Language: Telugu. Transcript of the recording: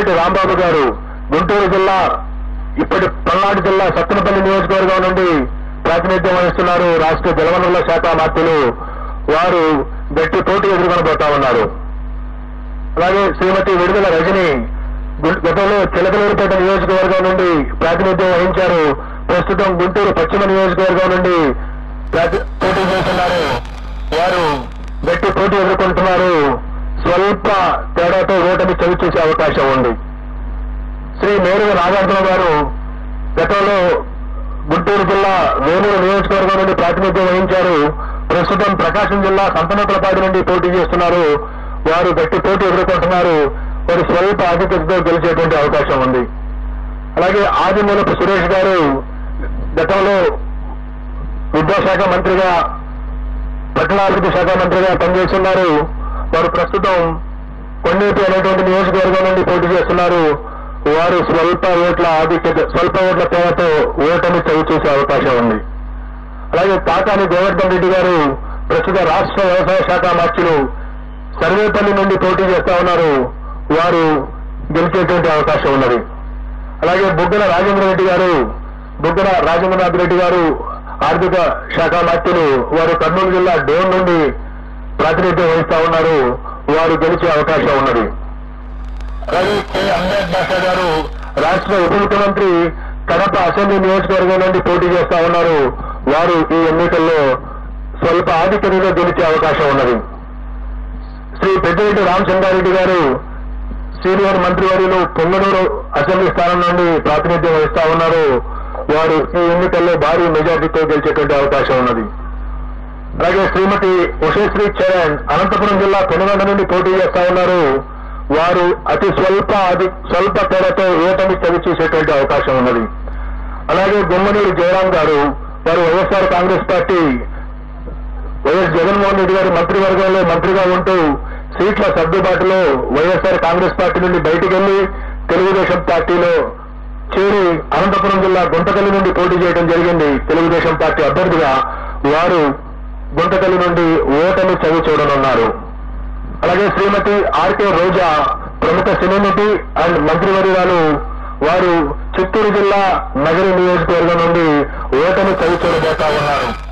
కోమటి రాంబాబు గారు గుంటూరు జిల్లా ఇప్పటి పల్నాడు జిల్లా సత్తెనపల్లి నియోజకవర్గం నుండి ప్రాతినిధ్యం వహిస్తున్నారు రాష్ట్ర జలవనరుల శాఖ మంత్రులు. వారు గట్టి పోటీ ఎదుర్కొనబోతా ఉన్నారు. అలాగే శ్రీమతి విడుదల రజని గతంలో చిలకలూరుపేట నియోజకవర్గం నుండి ప్రాతినిధ్యం వహించారు. ప్రస్తుతం గుంటూరు పశ్చిమ నియోజకవర్గం నుండి పోటీ చేస్తున్నారు. వారు గట్టి పోటీ ఎదుర్కొంటున్నారు. స్వల్ప తేడాతో ఓటమి చవి చూసే అవకాశం ఉంది. శ్రీ మేరుగ నాగార్జున గారు గతంలో గుంటూరు జిల్లా వేమూరు నియోజకవర్గం నుండి ప్రాతినిధ్యం వహించారు. ప్రస్తుతం ప్రకాశం జిల్లా సంతనోత్తలపాటి నుండి పోటీ చేస్తున్నారు. వారు గట్టి పోటీ ఎదుర్కొంటున్నారు. వారు స్వల్ప ఆధిక్యతతో గెలిచేటువంటి అవకాశం ఉంది. అలాగే ఆదిమూలపు సురేష్ గారు గతంలో విద్యాశాఖ మంత్రిగా పట్టణాభివృద్ధి శాఖ మంత్రిగా పనిచేస్తున్నారు. వారు ప్రస్తుతం కొండేపు అనేటువంటి నియోజకవర్గం నుండి పోటీ చేస్తున్నారు. వారు స్వల్ప ఓట్ల ఆధిక్యత స్వల్ప ఓట్ల తేడాతో ఓటమి చవి చూసే అవకాశం ఉంది. అలాగే తాకాని గోవర్ధన్ రెడ్డి గారు ప్రస్తుత రాష్ట్ర వ్యవసాయ శాఖ మార్చులు సర్వేపల్లి నుండి పోటీ చేస్తా ఉన్నారు. వారు గెలిచేటువంటి అవకాశం ఉన్నది. అలాగే బుగ్గన రాజేంద్ర రెడ్డి గారు బుగ్గన రాజేంద్రనాథ్ రెడ్డి గారు ఆర్థిక శాఖ మంత్రులు వారు కర్నూలు జిల్లా డోన్ నుండి ప్రాతినిధ్యం వహిస్తా ఉన్నారు. వారు గెలిచే అవకాశం ఉన్నది. అలాగే కె. అంబేద్ బాషా గారు రాష్ట్ర ఉప ముఖ్యమంత్రి కడప అసెంబ్లీ నియోజకవర్గం నుండి పోటీ చేస్తా ఉన్నారు. వారు ఈ ఎన్నికల్లో స్వల్ప ఆధిక్యతలో గెలిచే అవకాశం ఉన్నది. శ్రీ పెద్దిరెడ్డి రామచంద్రారెడ్డి గారు సీనియర్ మంత్రివర్యులు పొంగనూరు అసెంబ్లీ స్థానం నుండి ప్రాతినిధ్యం వహిస్తా ఉన్నారు. వారు ఈ ఎన్నికల్లో భారీ మెజార్టీతో గెలిచేటువంటి అవకాశం ఉన్నది. అలాగే శ్రీమతి ఉషశ్రీ చరణ్ అనంతపురం జిల్లా పెనుగొండ నుండి పోటీ చేస్తా ఉన్నారు. వారు అతి స్వల్ప అతి స్వల్ప తేడాతో ఓటమి చవి చూసేటువంటి అవకాశం ఉన్నది. అలాగే గుమ్మనూరు జయరాం గారు వారు YSR Congress party YS Jaganmohan Reddy గారి మంత్రివర్గంలో మంత్రిగా ఉంటూ సీట్ల సర్దుబాటులో వైఎస్ఆర్ కాంగ్రెస్ పార్టీ నుండి బయటికి వెళ్ళి తెలుగుదేశం పార్టీలో చేరి అనంతపురం జిల్లా గుంటకల్లి నుండి పోటీ చేయడం జరిగింది. తెలుగుదేశం పార్టీ అభ్యర్థిగా వారు గుంటకల్లి నుండి ఓటమి చవి చూడనున్నారు. అలాగే శ్రీమతి ఆర్కే రోజా ప్రముఖ సినీ అండ్ మంత్రివర్యురాలు వారు చిత్తూరు జిల్లా నగరి నియోజకవర్గం నుండి ఓటమి చవి చూడబోతా ఉన్నారు.